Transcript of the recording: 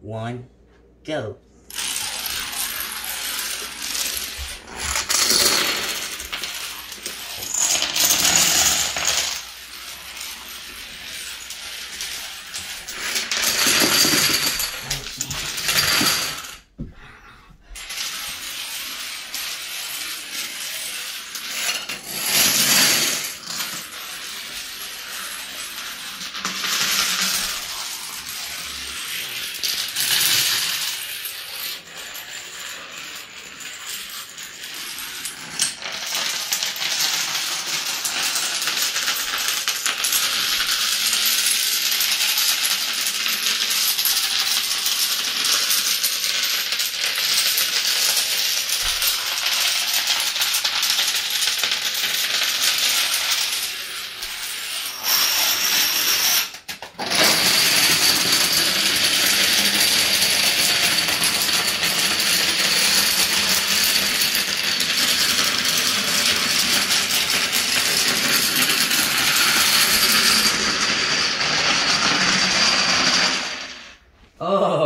one, go. آه.